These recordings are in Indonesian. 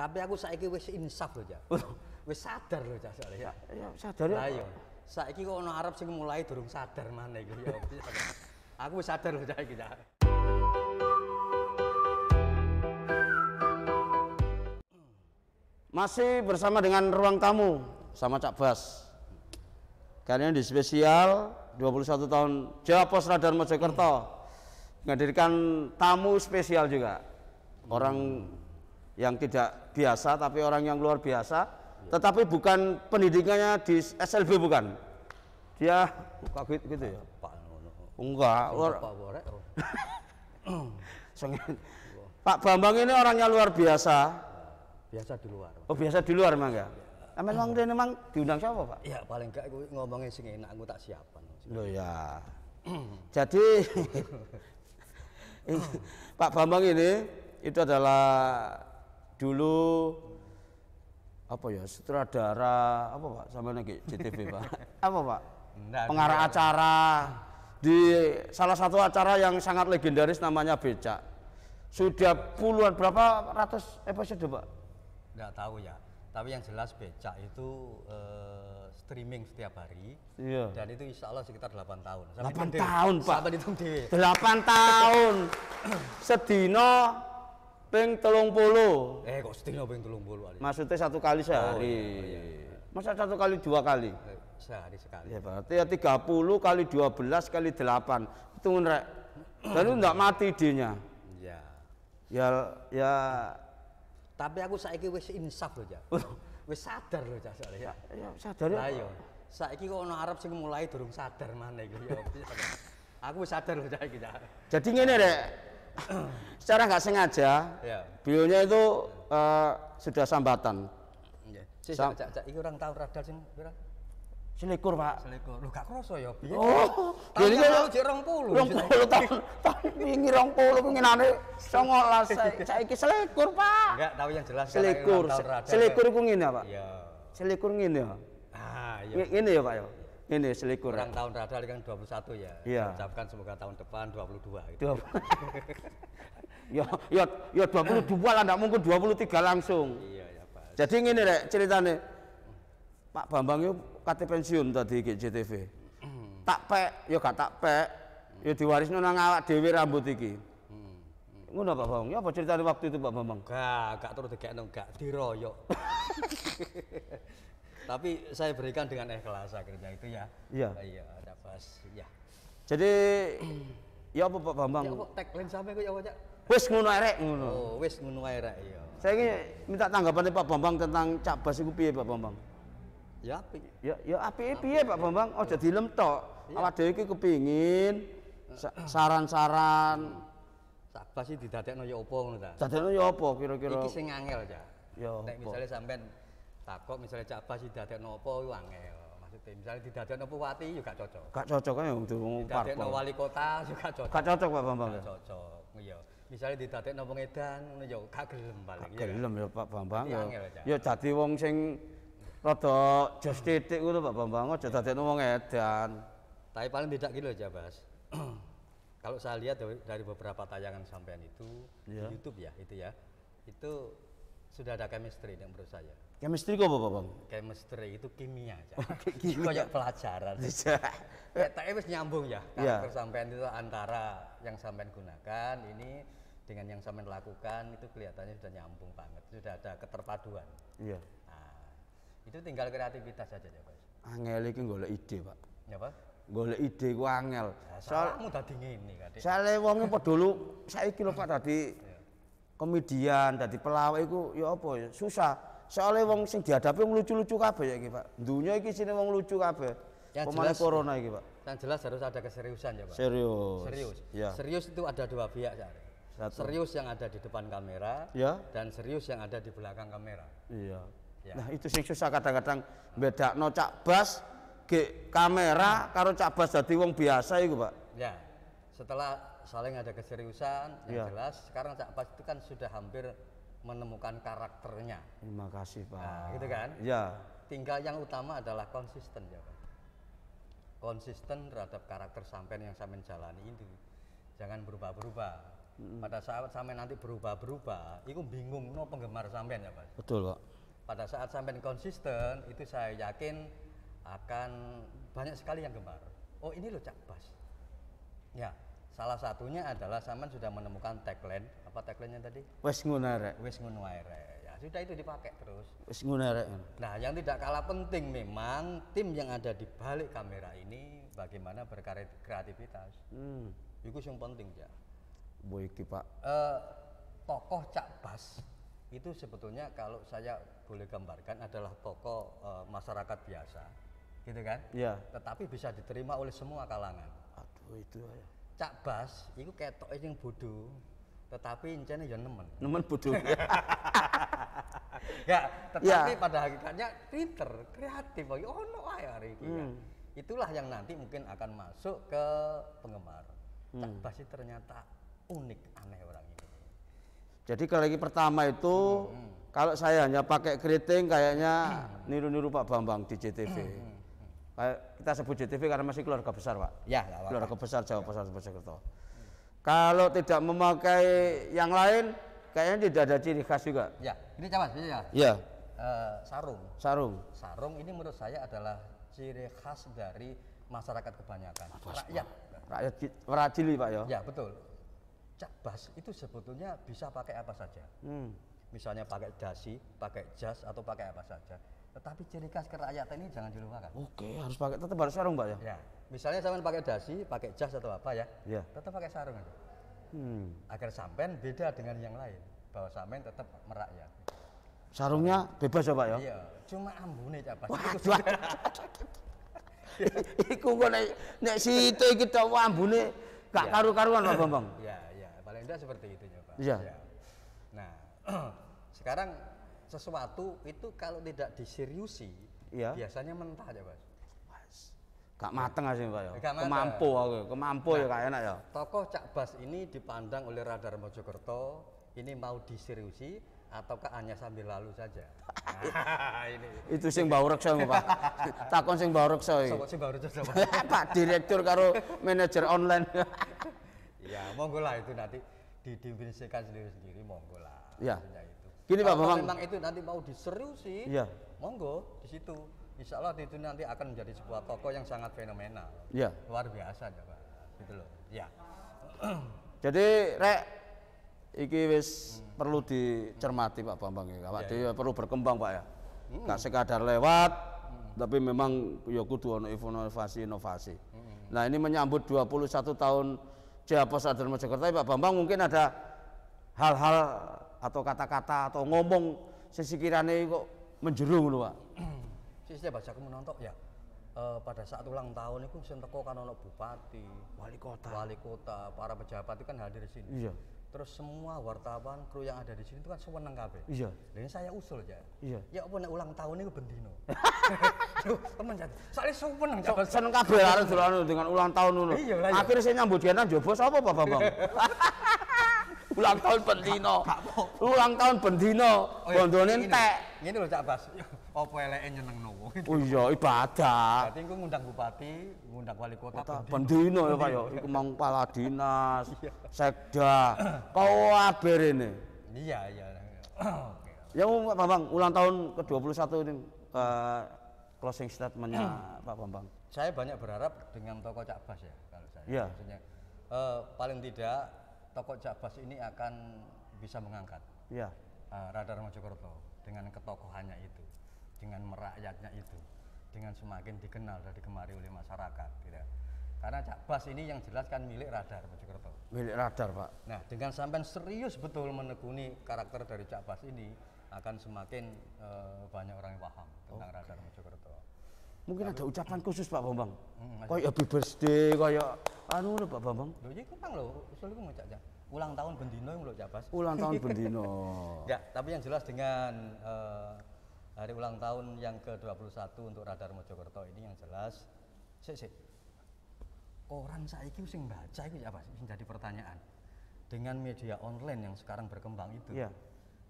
Tapi aku saiki wis insaf lho, Cak. Wis sadar lho, Cak, soalnya. Ya sadar Lah ya. iya. Saiki kok ono Arab sing mulai durung sadar maneh iku ya. Aku wis sadar lho, Cak iki, Cak. Masih bersama dengan ruang tamu sama Cak Bas. Kali ini di spesial 21 tahun Jawa Pos Radar Mojokerto menghadirkan tamu spesial juga. Orang yang tidak biasa tapi orang yang luar biasa. Tetapi bukan pendidikannya di SLB bukan. Dia kok gitu, gitu ya? Pak. Enggak, luar, Pak Borek. oh. Pak Bambang ini orangnya luar biasa. Biasa di luar. Oh biasa di luar emang ya? Emang memang dia memang diundang siapa Pak? Ya paling gak aku ngomongin sing enak aku tak siapan. Loh ya. Jadi Pak Bambang ini itu adalah dulu apa ya sutradara apa Pak sama lagi JTV Pak apa Pak Nah, pengarah acara di salah satu acara yang sangat legendaris namanya Becak sudah puluhan berapa ratus episode Pak Enggak tahu ya. Tapi yang jelas becak itu eh, streaming setiap hari. iya Dan itu insya Allah sekitar 8 tahun. 8 hitung dhewe. tahun, Pak. Dhewe. 8 tahun sedino ping telung puluh Eh kok setino ping 30 ali. maksudnya satu kali sehari masa satu kali dua kali Eh, Sehari sekali. ya berarti ya 30 kali 12 kali 8 hitungan rek dan itu enggak mati idenya Ya. ya ya Tapi aku saiki wis insaf lho, Cak. Wis sadar lho, Cak, soalnya. ya sadar Lah ya iya. Saiki kok ono Arab sing mulai durung sadar maneh iku ya. Cak. Aku wis sadar Cak iki, Cak. jadi ngene rek secara nggak sengaja beliaunya itu eh, sudah sambatan Nggih. Sik, Sam- Cak, Cak, orang tahu radar sing pira? selikur pak Selikur. Lho gak kroso ya, piye? Oh, jadi kan- jek 20. rong puluh tahun tahun wingi saiki selikur pak Enggak, tahu yang jelas. selikur selikur ngene ya, pak Iya. selikur ngene ya Ah, iya. Ngene ya pak ya ngene selikur Kurang tahun radar kan 21 ya. Iya. Ucapkan semoga tahun depan 22 gitu. Dua- ya ya ya 22 lah ndak mungkin 23 langsung Iya, ya, Pak. jadi ngene rek ceritane Pak Bambang itu kate pensiun tadi ke JTV tak pek ya gak tak pek ya diwarisno nang awak dhewe rambut iki Hmm. ngono Pak Bambang ya apa ceritane waktu itu Pak Bambang Gak, gak terus dikekno gak diroyok. Tapi saya berikan dengan ikhlas akhirnya itu ya. Iya. Iya, ada pas ya. Jadi ya apa Pak Bambang? Ya kok tagline sampe kok ya Cak? Wis ngono arek ngono. Oh, wis ngono ae rek iya. Saya ingin minta tanggapan Pak Bambang tentang Cak Bas iku piye Pak Bambang? Ya apik. Ya ya apike piye Pak Bambang? Aja dilem tok. Awak dhewe iki kepingin sa- saran-saran. Sakbas sih didadekno ya opo ngono ta? Dadekno ya apa kira-kira? Iki sing angel Cak. Ya Nek apa? misalnya sampean takok misalnya Cak Bas didadekno apa iku angel. Maksudnya misalnya didadekno Bupati juga gak cocok. Gak cocok kan ya durung Didadekno wali kota juga cocok. Gak cocok Pak Bambang. Gak ya? cocok. Iya. Misalnya didadekno wong edan ngono ya gak gelem paling. iya kan? Gelem ya Pak Bambang Iya, ya. dadi wong sing rada jos titik ngono Pak Bambang aja dadekno wong edan. Tapi paling tidak gitu aja, Bas. Kalau saya lihat dari, beberapa tayangan sampean itu Iya. di YouTube ya, itu ya. Itu sudah ada chemistry yang menurut saya. Chemistry kok apa Pak Bang? Chemistry itu kimia aja. kimia. Kayak pelajaran. Ya, tapi wis nyambung ya. Iya. Karakter sampean itu antara yang sampean gunakan ini dengan yang sampean lakukan itu kelihatannya sudah nyambung banget. Sudah ada keterpaduan. Iya. Nah, itu tinggal kreativitas saja ya, Bas. Angel iki golek ide, Pak. Ya, Pak? Golek ide ku angel. Nah, Soal salahmu tadi ngene, Kak. Soale wonge padha lu saiki lho Pak dadi komedian, dadi pelawak iku ya apa ya susah. Soale wong sing dihadapi wong lucu-lucu kabeh ya iki Pak. Dunya iki sine wong lucu kabeh. Jelas- corona iki Pak. Yang jelas harus ada keseriusan ya Pak. Serius. Serius. Ya. Serius itu ada dua pihak. Satu. Serius yang ada di depan kamera Ya. dan serius yang ada di belakang kamera. Iya. Ya. Nah, itu sing susah kadang-kadang bedakno Cak Bas ge kamera karo Cak Bas dadi wong biasa iku Pak. Ya. Setelah saling ada keseriusan, yang Ya. jelas sekarang Cak Pas itu kan sudah hampir menemukan karakternya. Terima kasih Pak. Nah, gitu kan? Ya. Tinggal yang utama adalah konsisten ya Pak. Konsisten terhadap karakter sampean yang sampean jalani itu. Jangan berubah-berubah. Pada saat sampai nanti berubah-berubah, itu bingung no penggemar sampean ya, Mas. Betul, Pak. Pada saat sampean konsisten, itu saya yakin akan banyak sekali yang gemar. Oh, ini loh Cak Bas. Ya, salah satunya adalah sampean sudah menemukan tagline. Apa tagline-nya tadi? Wes ngono arek. Wis ngono wae rek. Ya, sudah itu dipakai terus. Wes ngono arek. Nah, yang tidak kalah penting memang tim yang ada di balik kamera ini bagaimana berkreativitas. Hmm. Itu yang penting ya. Boy iki, Pak. Eh, tokoh Cak Bas itu sebetulnya kalau saya boleh gambarkan adalah tokoh eh, masyarakat biasa, gitu kan? Iya. Tetapi bisa diterima oleh semua kalangan. Aduh itu ya. Cak Bas itu ketok yang bodoh, tetapi incene ya nemen. Nemen bodoh. Ya, tetapi Ya. pada hakikatnya pinter, kreatif, oh ono ae hari iki kan. Hmm. Itulah yang nanti mungkin akan masuk ke penggemar. Cak Hmm. Bas itu ternyata unik aneh orang ini. Jadi kalau lagi pertama itu kalau saya hanya pakai keriting kayaknya niru-niru Pak Bambang di JTV. Kayak kita sebut JTV karena masih keluarga besar, Pak. Ya, nggak apa-apa. Keluarga besar Jawa Besar Mojokerto. Kalau tidak memakai yang lain kayaknya tidak ada ciri khas juga. Ya, ini Cak Bas, ini ya. Iya, Eh, sarung. sarung. Sarung ini menurut saya adalah ciri khas dari masyarakat kebanyakan. Rakyat. Rakyat Rajili, Pak ya. Ya, betul. Cak Bas itu sebetulnya bisa pakai apa saja. Hmm. Misalnya pakai dasi, pakai jas atau pakai apa saja. Tetapi ciri khas kerakyatan ini jangan dilupakan. Oke, harus pakai tetap harus sarung, Pak ya. Ya, misalnya sampean pakai dasi, pakai jas atau apa ya, Iya. tetap pakai sarung aja. Hmm. Agar sampean beda dengan yang lain, bahwa sampean tetap merakyat. Sarungnya bebas ya, Pak ya. Iya, cuma ambune Itu sudah- Iku kok nek nek situ iki tok ambune gak Iya. karu-karuan Pak Bambang. Iya, iya, paling tidak seperti itu ya, Pak. Iya. Nah, sekarang sesuatu itu kalau tidak diseriusi, Iya. biasanya mentah ya, Mas. Gak mateng aja Pak ya. Gak. Kemampu aku, kemampu ya gak enak ya. Tokoh Cak Bas ini dipandang oleh Radar Mojokerto ini mau diseriusi ataukah hanya sambil lalu saja? Nah, ini. Itu sing bau reksa Pak. Takon sing bau reksa sih baru coba. Pak direktur karo manajer online. Ya, monggo lah itu nanti didefinisikan sendiri-sendiri, monggo lah. Iya. Gini, Pak Bambang. memang itu nanti mau diseriusi, Iya. monggo di situ. Insya Allah itu nanti akan menjadi sebuah tokoh yang sangat fenomenal. Iya. Luar biasa ya Pak. Gitu loh. Ya. Jadi rek iki wis perlu dicermati Pak Bambang ya. Awak dhewe perlu berkembang Pak ya. Gak sekadar lewat tapi memang ya kudu ono inovasi-inovasi. Nah, ini menyambut 21 tahun Jaya Pos Radar Mojokerto Pak Bambang mungkin ada hal-hal atau kata-kata atau ngomong sesikirane kok menjeru ngono Pak. Sisi baca aku menonton ya. eh, pada saat ulang tahun itu sing teko kan ono bupati, Wali kota. wali kota, para pejabat itu kan hadir di sini. Iya. Terus semua wartawan, kru yang ada di sini itu kan seneng kabeh. Iya. Ini saya usul aja. Iya. Ya apa nek ulang tahun itu bendino. Duh, temen jadi. Soalnya seneng So, seneng kabeh arek dolan dengan ulang tahun ngono. Iya lah, iya. Akhirnya saya nyambut dia nang jowo sapa Pak Bambang? ulang tahun bendino. Ulang tahun bendino. Oh, iya. Bondone Ini- entek. Ini lho Cak Bas. Apa eleke nyenengno. Oh iya ibadah. Berarti aku ngundang bupati, ngundang wali kota, bendino. ya Pak ya. Iku mang kepala dinas, Iya. sekda. Kabeh rene. Iya, iya. Ya Pak Bambang, ulang tahun ke-21 ini eh, closing statementnya Pak Bambang. Saya banyak berharap dengan tokoh Cak Bas ya kalau saya. Iya. Maksudnya eh, paling tidak tokoh Cak Bas ini akan bisa mengangkat Iya. eh, Radar Mojokerto dengan ketokohannya itu, dengan merakyatnya itu, dengan semakin dikenal dan digemari oleh masyarakat. Gitu. Karena Cak Bas ini yang jelas kan milik Radar Mojokerto. Milik radar, Pak. Nah, dengan sampai serius betul menekuni karakter dari Cak Bas ini, akan semakin eh, banyak orang yang paham tentang Radar Mojokerto. Mungkin ada ucapan khusus Pak Bambang. Hmm, Kayak happy birthday, kayak anu lho Pak Bambang. Lho iki kupang lho, usul iku Cak Cak. Ulang tahun bendino iku lho Cak Bas. Ulang tahun bendino. Ya, tapi yang jelas dengan eh, hari ulang tahun yang ke-21 untuk Radar Mojokerto ini yang jelas sik sik. Koran saiki sing baca iku ya Bas, sing jadi pertanyaan. Dengan media online yang sekarang berkembang itu. Iya.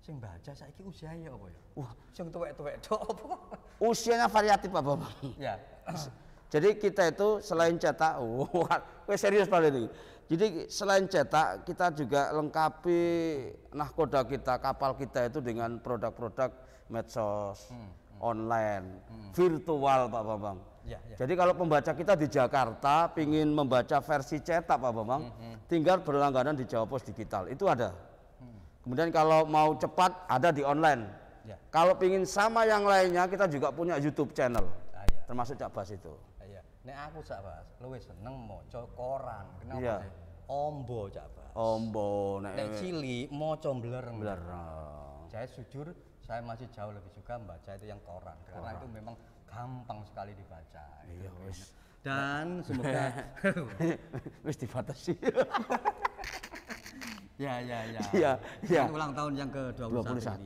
Sing baca saiki usianya apa ya? Wah. Sing tuwek-tuwek tok apa? Usianya variatif Pak Bambang. ya. Jadi kita itu selain cetak, wah, wes serius pada ini. Jadi selain cetak, kita juga lengkapi nahkoda kita, kapal kita itu dengan produk-produk medsos, online, virtual Pak Bambang. Ya, ya. Jadi kalau pembaca kita di Jakarta pingin membaca versi cetak Pak Bambang, tinggal berlangganan di Jawa Pos Digital, itu ada. Kemudian kalau mau cepat ada di online. Ya. Kalau pingin sama yang lainnya kita juga punya YouTube channel, Ah, ya. termasuk Cak Bas itu. Iya. Nek aku sak Bas, luwih seneng maca koran. Kenapa? Sih? Ombo cak Bas. Ombo, nek Nek cilik maca blereng. Saya jujur saya masih jauh lebih suka membaca itu yang koran karena itu memang gampang sekali dibaca. Iya. Dan semoga wis dibatasi. ya ya ya. Iya, iya. Dan ulang tahun yang ke-21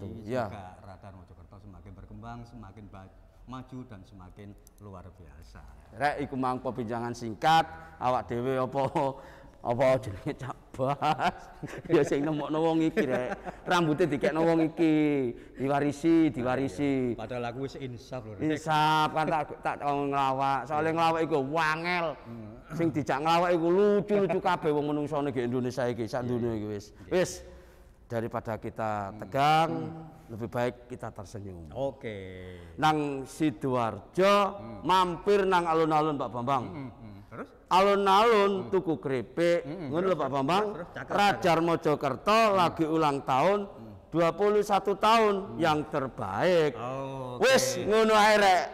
ini 21, iya. semoga Radar Mojokerto semakin berkembang, semakin maju dan semakin luar biasa. Rek iku mang pembincangan singkat, awak dhewe apa apa jenenge Cak Bas. ya sing nemokno wong iki rek. Rambutnya dikekno wong iki, diwarisi, diwarisi. Padahal aku wis insaf lho. Isap kan tak tak nglawak. Soale nglawak iku wangel. Sing dijak nglawak iku lucu-lucu kabeh wong menungsone di Indonesia iki, sak dunia iki wis. Wis daripada kita tegang, lebih baik kita tersenyum. Oke. Nang Sidoarjo mampir nang alun-alun Pak Bambang. Hmm, Terus Alun-alun tuku keripik, ngono lho Pak Bambang. Rajar Mojokerto lagi ulang tahun 21 tahun yang terbaik. Oh. Wis ngono ae rek.